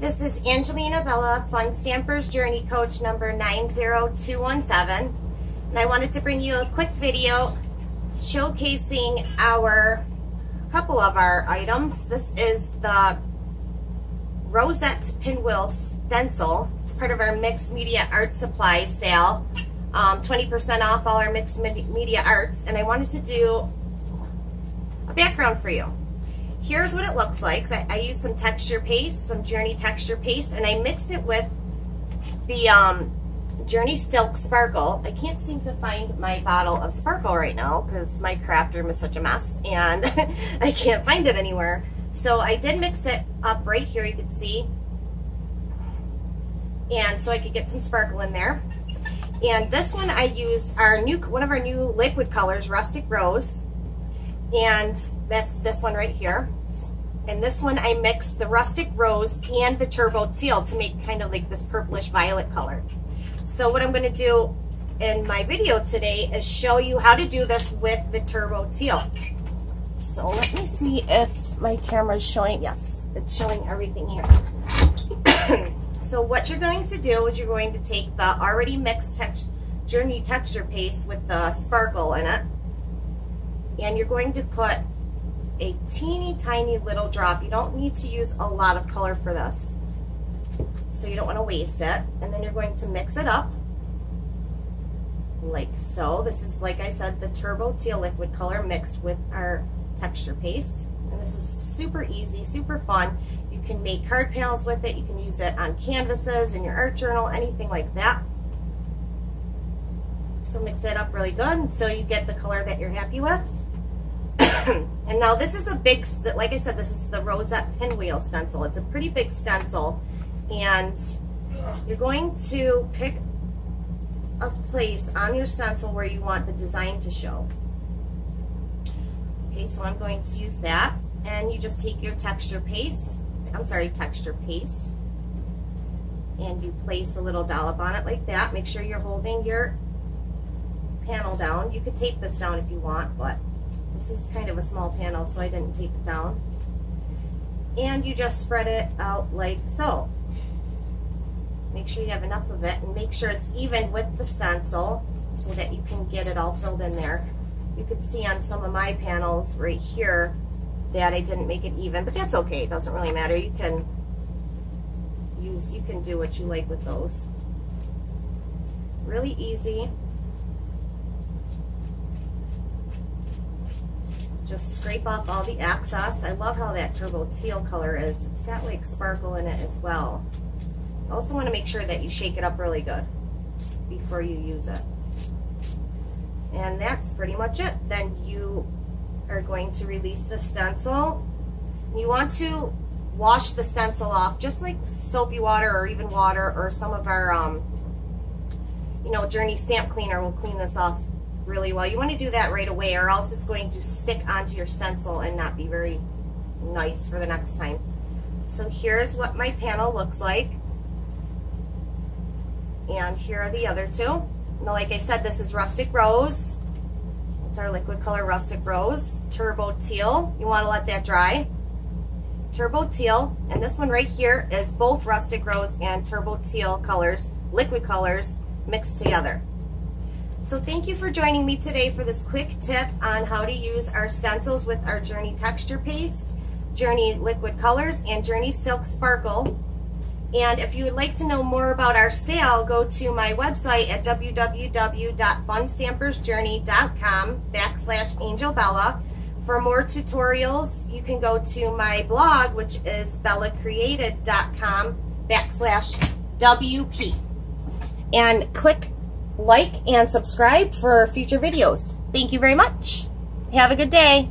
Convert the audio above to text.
this is Angelina Bella, Fun Stampers Journey Coach number 90217. And I wanted to bring you a quick video showcasing our couple of our items. This is the Rosette's Pinwheel Stencil. It's part of our Mixed Media Art Supply sale. 20% um, off all our Mixed Media Arts. And I wanted to do a background for you here's what it looks like. I, I used some texture paste, some Journey texture paste, and I mixed it with the um, Journey Silk Sparkle. I can't seem to find my bottle of sparkle right now because my craft room is such a mess and I can't find it anywhere. So I did mix it up right here, you can see. And so I could get some sparkle in there. And this one I used our new one of our new liquid colors, Rustic Rose. And that's this one right here. And this one I mixed the rustic rose and the turbo teal to make kind of like this purplish violet color. So what I'm going to do in my video today is show you how to do this with the turbo teal. So let me see if my camera is showing. Yes, it's showing everything here. so what you're going to do is you're going to take the already mixed text Journey texture paste with the sparkle in it. And you're going to put a teeny tiny little drop. You don't need to use a lot of color for this. So you don't want to waste it. And then you're going to mix it up like so. This is, like I said, the Turbo Teal liquid color mixed with our texture paste. And this is super easy, super fun. You can make card panels with it. You can use it on canvases, in your art journal, anything like that. So mix it up really good so you get the color that you're happy with. and now this is a big, like I said, this is the Rosette Pinwheel stencil. It's a pretty big stencil. And you're going to pick a place on your stencil where you want the design to show. Okay, so I'm going to use that. And you just take your texture paste, I'm sorry, texture paste, and you place a little dollop on it like that. Make sure you're holding your panel down. You could tape this down if you want, but this is kind of a small panel, so I didn't tape it down. And you just spread it out like so. Make sure you have enough of it and make sure it's even with the stencil so that you can get it all filled in there. You can see on some of my panels right here that I didn't make it even, but that's okay. It doesn't really matter. You can use, you can do what you like with those. Really easy. Just scrape off all the excess. I love how that turbo teal color is. It's got like sparkle in it as well. Also want to make sure that you shake it up really good before you use it. And that's pretty much it. Then you are going to release the stencil. You want to wash the stencil off just like soapy water or even water or some of our um, you know journey stamp cleaner will clean this off really well. You want to do that right away or else it's going to stick onto your stencil and not be very nice for the next time. So here's what my panel looks like. And here are the other two. Now, like I said, this is Rustic Rose. It's our liquid color Rustic Rose. Turbo Teal. You want to let that dry. Turbo Teal. And this one right here is both Rustic Rose and Turbo Teal colors, liquid colors, mixed together. So thank you for joining me today for this quick tip on how to use our stencils with our Journey Texture Paste, Journey Liquid Colors, and Journey Silk Sparkle. And if you would like to know more about our sale, go to my website at www.funstampersjourney.com backslash angelbella. For more tutorials, you can go to my blog, which is bellacreated.com backslash WP. And click like and subscribe for future videos. Thank you very much. Have a good day.